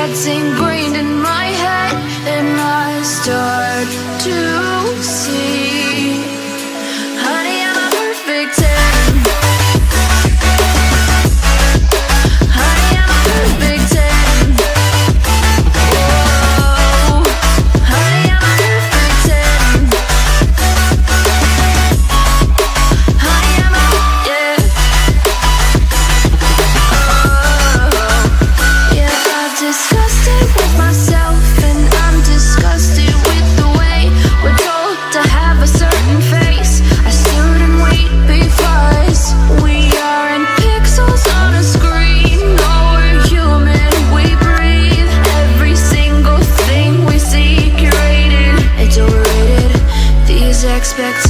getting great. expect